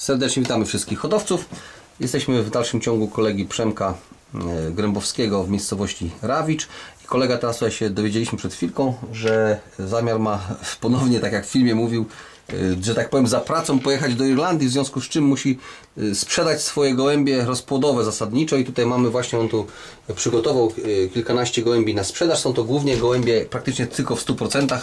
Serdecznie witamy wszystkich hodowców. Jesteśmy w dalszym ciągu kolegi Przemka e, Grębowskiego w miejscowości Rawicz. I kolega teraz się dowiedzieliśmy przed chwilką, że zamiar ma ponownie, tak jak w filmie mówił, e, że tak powiem, za pracą pojechać do Irlandii, w związku z czym musi e, sprzedać swoje gołębie rozpłodowe zasadniczo i tutaj mamy właśnie, on tu przygotował kilkanaście gołębi na sprzedaż. Są to głównie gołębie praktycznie tylko w 100%.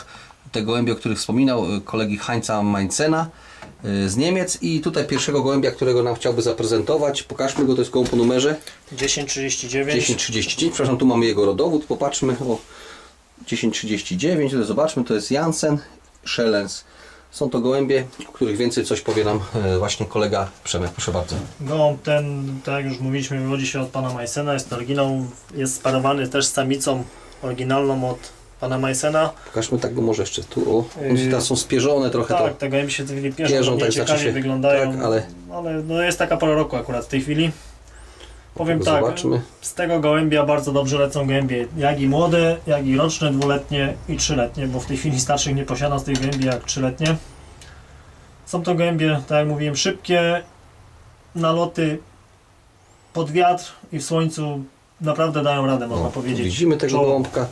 Te gołębie, o których wspominał kolegi Mainzena e, z Niemiec i tutaj pierwszego gołębia, którego nam chciałby zaprezentować. Pokażmy go, to jest gołąb po numerze 1039. 1039, przepraszam, tu mamy jego rodowód, popatrzmy, o 1039, tutaj zobaczmy, to jest Jansen, Schellens. Są to gołębie, o których więcej coś powie nam e, właśnie kolega Przemek, proszę bardzo. Gołąb ten, tak jak już mówiliśmy, wywodzi się od pana Majsena, jest to oryginał, jest sparowany też z samicą oryginalną od pana Majsena. Pokażmy tak go może jeszcze tu, o, Yy, teraz są spierzone trochę Tak, to. te gołębie się w tej chwili Pierzą, pierzą, tak znaczy się- wyglądają, tak, ale- ale no jest taka pora roku akurat w tej chwili. Powiem Tego tak, Zobaczmy. z tego gołębia bardzo dobrze lecą gołębie, jak i młode, jak i roczne, dwuletnie i trzyletnie, bo w tej chwili starszych nie posiadam z tych gołębi jak trzyletnie. Są to gołębie, tak jak mówiłem, szybkie, naloty pod wiatr i w słońcu naprawdę dają radę, można O, tu powiedzieć. Widzimy tego Czoło. gołąbka.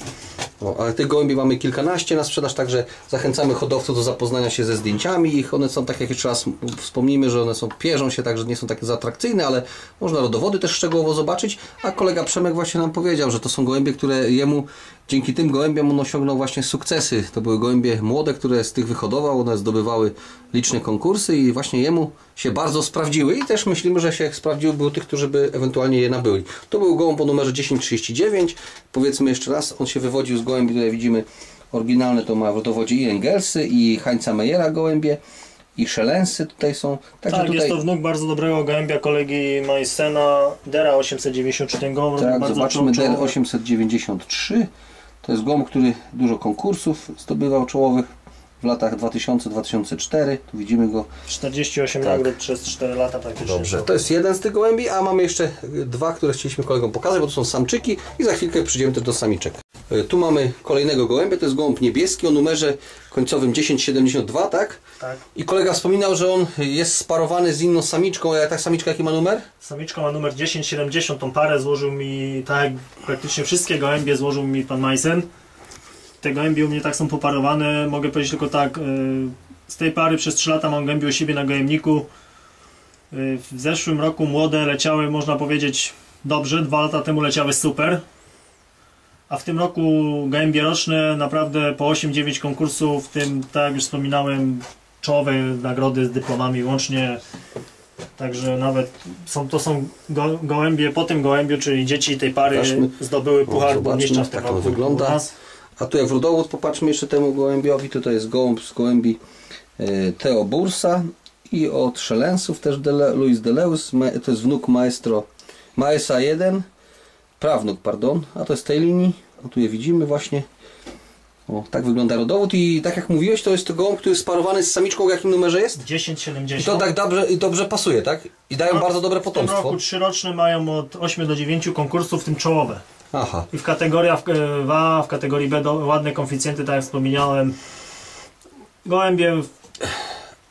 O, ale tych gołębi mamy kilkanaście na sprzedaż, także zachęcamy hodowców do zapoznania się ze zdjęciami ich. One są, tak jak jeszcze raz wspomnijmy, że one są, pierzą się, także nie są takie atrakcyjne, ale można rodowody też szczegółowo zobaczyć. A kolega Przemek właśnie nam powiedział, że to są gołębie, które jemu, dzięki tym gołębiom on osiągnął właśnie sukcesy. To były gołębie młode, które z tych wyhodował, one zdobywały liczne konkursy i właśnie jemu się bardzo sprawdziły i też myślimy, że się sprawdziły był tych, którzy by ewentualnie je nabyli. To był gołąb o numerze 1039. Powiedzmy jeszcze raz, on się wywodził z gołębi, tutaj widzimy oryginalne to ma w rodowodzie i Engelsy i Heinza Meyera gołębie i Szelensy tutaj są. Także Tak, tutaj jest to wnuk bardzo dobrego gołębia kolegi Majsena, Dera 893, ten gołąb tak, zobaczmy DER 893. To jest gołąb, który dużo konkursów zdobywał czołowych w latach 2000-2004. Tu widzimy go 48 Tak. nagród przez 4 lata praktycznie. Dobrze, to jest jeden z tych gołębi, a mamy jeszcze dwa, które chcieliśmy kolegom pokazać, bo to są samczyki i za chwilkę przyjdziemy też do samiczek. Y, Tu mamy kolejnego gołębia, to jest gołąb niebieski o numerze końcowym 1072, tak? Tak. I kolega wspominał, że on jest sparowany z inną samiczką, a ta samiczka jaki ma numer? Samiczka ma numer 1070, tą parę złożył mi, tak jak praktycznie wszystkie gołębie złożył mi pan Majsen. Te gołębie u mnie tak są poparowane, mogę powiedzieć tylko tak, y, z tej pary przez 3 lata mam gołębie u siebie na gołębniku. Y, W zeszłym roku młode leciały, można powiedzieć, dobrze, dwa lata temu leciały super. A w tym roku gołębie roczne, naprawdę po 8-9 konkursów, w tym, tak jak już wspominałem, czołowe nagrody z dyplomami łącznie. Także nawet są, to są go, gołębie po tym gołębiu, czyli dzieci tej pary Pokażmy. zdobyły puchar zobaczmy, burmistrza w tym tak roku wygląda. u nas. A tu jak w rodowód popatrzmy jeszcze temu gołębiowi, to to jest gołąb z gołębi e, Theo Bursa i od Szelensów też Dele, Luis Deleus, to jest wnuk maestro Maesa 1, prawnuk, pardon, a to jest tej linii, o tu je widzimy właśnie. O, tak wygląda rodowód i tak jak mówiłeś, to jest to gołąb, który jest sparowany z samiczką, w jakim numerze jest? 10,70. I to tak dobrze, i dobrze pasuje, tak? I dają No, bardzo dobre W tym potomstwo. roku trzyroczne mają od 8 do 9 konkursów, w tym czołowe. Aha. I w kategoriach w, w A, w kategorii B do, ładne koeficjenty, tak jak wspomniałem. Gołębie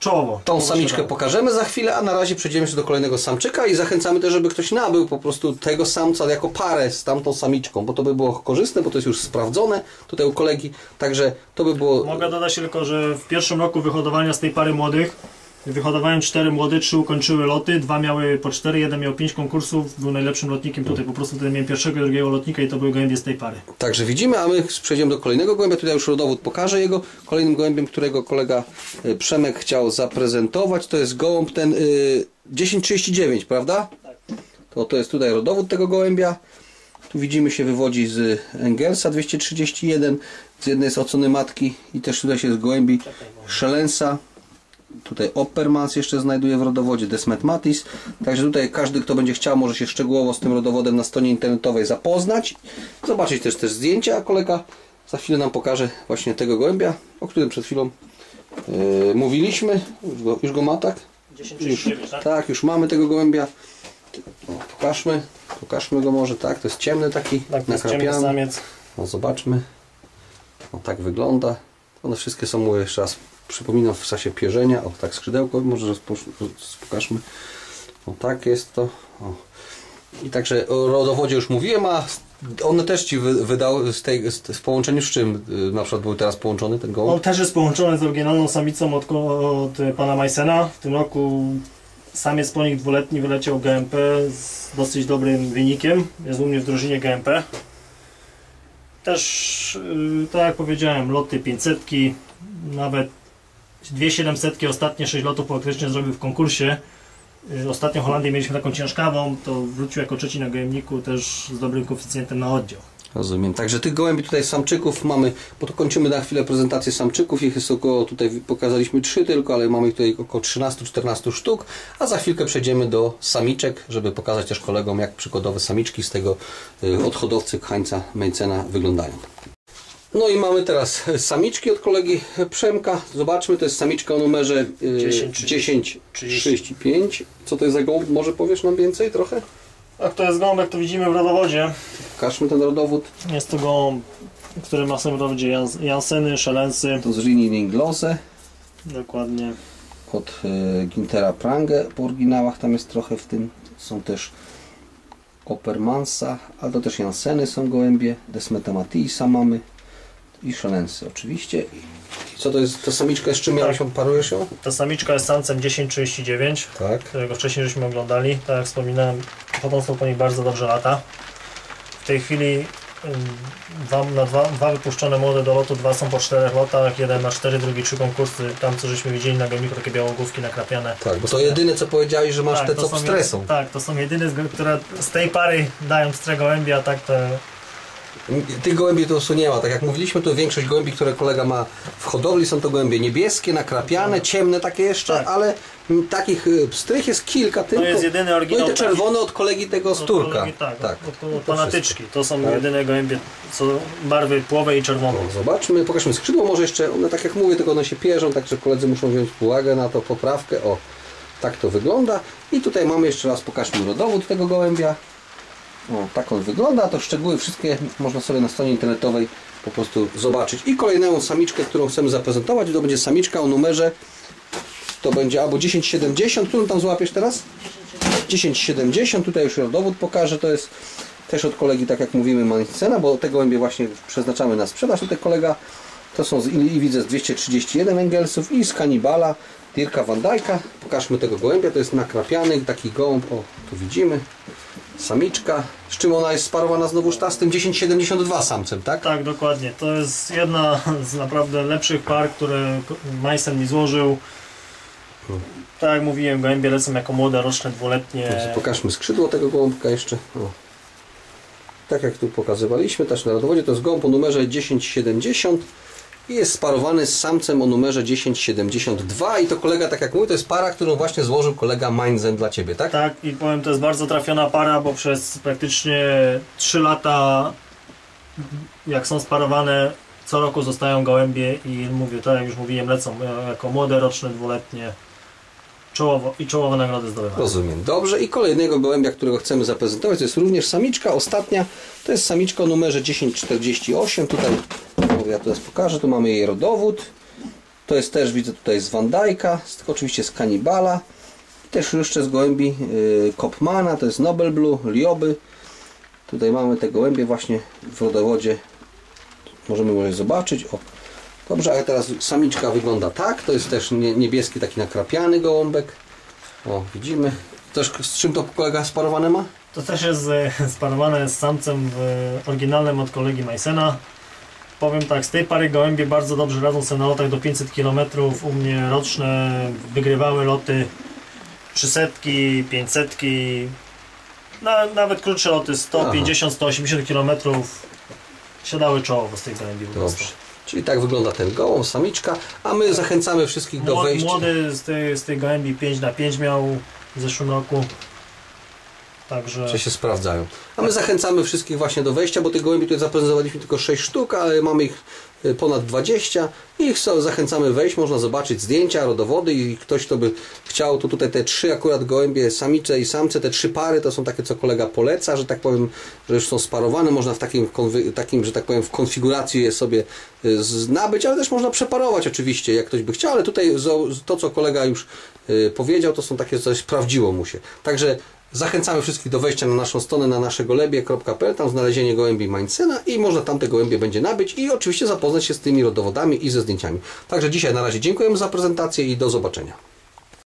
czołowo. Tą samiczkę siadają. pokażemy za chwilę, a na razie przejdziemy jeszcze do kolejnego samczyka i zachęcamy też, żeby ktoś nabył po prostu tego samca jako parę z tamtą samiczką, bo to by było korzystne, bo to jest już sprawdzone tutaj u kolegi, także to by było... Mogę dodać tylko, że w pierwszym roku wyhodowania z tej pary młodych wyhodowałem cztery młode, trzy ukończyły loty, dwa miały po cztery, jeden miał pięć konkursów, był najlepszym lotnikiem tutaj, po prostu tutaj miałem pierwszego i drugiego lotnika i to były gołębie z tej pary. Także widzimy, a my przejdziemy do kolejnego gołębia, tutaj już rodowód pokażę jego. Kolejnym gołębiem, którego kolega y, Przemek chciał zaprezentować, to jest gołąb ten y, 1039, prawda? To, to jest tutaj rodowód tego gołębia. Tu widzimy się wywodzi z Engelsa 231, z jednej z oceny matki i też tutaj się z gołębi Szelensa. Tutaj Oppermans jeszcze znajduje w rodowodzie, Desmet Matis. Także tutaj każdy, kto będzie chciał, może się szczegółowo z tym rodowodem na stronie internetowej zapoznać. Zobaczyć też też zdjęcia, a kolega za chwilę nam pokaże właśnie tego gołębia, o którym przed chwilą yy, mówiliśmy. Już go, już go ma, tak? 10,39, tak? Tak, już mamy tego gołębia. O, pokażmy, pokażmy go może, tak? To jest ciemny taki, Tak, to jest ciemny nakrapiany. samiec. No zobaczmy. O, tak wygląda. One wszystkie są, mówię jeszcze raz, przypominam w czasie pierzenia. O, tak skrzydełko może pokażmy. O, tak jest to. O. I także o rodowodzie już mówiłem, a one też Ci wy, wydały z tej, z, w połączeniu z czym y, na przykład był teraz połączony ten gołąb? On też jest połączony z oryginalną samicą od, od pana Majsena. W tym roku samiec ponik dwuletni wyleciał GMP z dosyć dobrym wynikiem. Jest u mnie w drużynie GMP. Też, y, tak jak powiedziałem, loty 500, nawet 2700 ostatnie 6 lotów praktycznie zrobił w konkursie. Y, Ostatnio w Holandii mieliśmy taką ciężkawą, to wrócił jako trzeci na gojemniku, też z dobrym koeficjentem na oddział. Rozumiem. Także tych gołębi tutaj samczyków mamy, bo to kończymy na chwilę prezentację samczyków. Ich jest około, tutaj pokazaliśmy trzy tylko, ale mamy tutaj około 13-14 sztuk. A za chwilkę przejdziemy do samiczek, żeby pokazać też kolegom, jak przykładowe samiczki z tego y, odhodowcy Hańca Mejcena wyglądają. No i mamy teraz samiczki od kolegi Przemka. Zobaczmy, to jest samiczka o numerze y, 10, 1035. Co to jest za gołąb? Może powiesz nam więcej trochę? Jak to jest gąbek, to widzimy w rodowodzie. Pokażmy ten rodowód. Jest to gąb, który ma w swoim rodowodzie Jans- Janseny, Szelensy. To z Rini Ringlose. Dokładnie. od e, Gintera Prange po oryginałach, tam jest trochę w tym, są też Oppermansa, ale to też Janseny są gołębie, Desmeta Matisa mamy i Szelensy oczywiście. I co to jest, ta samiczka z czym Tak. się, parujesz ją? Ta samiczka jest samcem 1039, Tak. którego wcześniej żeśmy oglądali. Tak jak wspominałem, potomstwo po niej bardzo dobrze lata. W tej chwili dwa, na dwa, dwa wypuszczone młode do lotu, dwa są po czterech lotach, jeden na cztery, drugi trzy konkursy. Tam co żeśmy widzieli na gojniku, takie białogłówki nakrapiane. Tak, bo to jedyne co powiedziałeś, że masz te to co są stresą. jedy- Tak, to są jedyne, które z tej pary dają pstre gołębie, a tak te Tych gołębi to nie ma. Tak jak mówiliśmy, to większość gołębi, które kolega ma w hodowli są to gołębie niebieskie, nakrapiane, ciemne takie jeszcze, Tak. ale takich y, pstrych jest kilka tylko. jest jedyny No oryginał i te czerwone od kolegi tego z od Turka. kolegi, tak, tak. od, od panatyczki. To są Tak. jedyne gołębie, co barwy płowej i czerwonej. O, Zobaczmy, pokażmy skrzydło, może jeszcze, one tak jak mówię, tylko one się pierzą, także koledzy muszą wziąć uwagę na to, poprawkę, o, tak to wygląda. I tutaj mamy jeszcze raz, pokażmy rodowód tego gołębia. O, tak on wygląda, to szczegóły wszystkie można sobie na stronie internetowej po prostu zobaczyć. I kolejną samiczkę, którą chcemy zaprezentować, to będzie samiczka o numerze, to będzie albo 1070, którą tam złapiesz teraz? 1070, tutaj już rodowód pokażę, to jest też od kolegi, tak jak mówimy, Manicena, bo te gołębie właśnie przeznaczamy na sprzedaż. Tutaj kolega, to są z i widzę z 231 Engelsów i z Kanibala, Dirka Van Dijk'a. Pokażmy tego gołębia, to jest nakrapiany, taki gołąb, o tu widzimy, samiczka. Z czym ona jest sparowana znowuż ta? Z tym 1072 samcem, tak? Tak, dokładnie. To jest jedna z naprawdę lepszych par, które Majsen mi złożył. Tak jak mówiłem, gołębie lecą jako młode, roczne, dwuletnie. Pokażmy skrzydło tego gołąbka jeszcze. O. Tak jak tu pokazywaliśmy, też na rodowodzie to jest gołąb o numerze 1070 i jest sparowany z samcem o numerze 1072 i to kolega, tak jak mówię, to jest para, którą właśnie złożył kolega Mainzen dla Ciebie, tak? Tak, i powiem, to jest bardzo trafiona para, bo przez praktycznie 3 lata, jak są sparowane, co roku zostają gołębie i mówię, tak jak już mówiłem, lecą jako młode, roczne, dwuletnie. Czołowo, I czołowe nagrody zdobywają. Rozumiem. Dobrze. I kolejnego gołębia, którego chcemy zaprezentować, to jest również samiczka. Ostatnia to jest samiczka o numerze 1048. Tutaj, ja teraz pokażę, tu mamy jej rodowód. To jest też, widzę tutaj z Dijk'a, z- oczywiście z Kanibala. I też jeszcze z gołębi y, Kopmana, to jest Nobel Blue, Lioby. Tutaj mamy te gołębie właśnie w rodowodzie. Możemy może zobaczyć. O, Dobrze, ale teraz samiczka wygląda tak. To jest też nie, niebieski taki nakrapiany gołąbek. O, widzimy. Też z czym to kolega sparowane ma? To też jest e, sparowane z samcem w oryginalnym od kolegi Majsena. Powiem tak, z tej pary gołębie bardzo dobrze radzą sobie na lotach do 500 km. U mnie roczne wygrywały loty 300, 500, na, nawet krótsze loty 150-180 km. Siadały czołowo z tej gołębi po prostu. Dobrze. Czyli tak wygląda ten gołąb, samiczka, a my zachęcamy wszystkich do Młody, wejścia. młody z tej, z tej gołębi 5 na 5 miał w zeszłym roku. Także że się sprawdzają. A my zachęcamy wszystkich właśnie do wejścia, bo tych gołębi tutaj zaprezentowaliśmy tylko 6 sztuk, ale mamy ich y, ponad 20 i ich zachęcamy wejść, można zobaczyć zdjęcia, rodowody i ktoś, kto by chciał, to tutaj te trzy akurat gołębie, samice i samce, te trzy pary to są takie, co kolega poleca, że tak powiem, że już są sparowane, można w takim, takim że tak powiem, w konfiguracji je sobie y, nabyć, ale też można przeparować oczywiście, jak ktoś by chciał, ale tutaj to, co kolega już y, powiedział, to są takie, coś sprawdziło mu się. Także Zachęcamy wszystkich do wejścia na naszą stronę na naszegolebie.pl, tam znalezienie gołębi Mainsena i można tam te gołębie będzie nabyć i oczywiście zapoznać się z tymi rodowodami i ze zdjęciami. Także dzisiaj na razie dziękujemy za prezentację i do zobaczenia.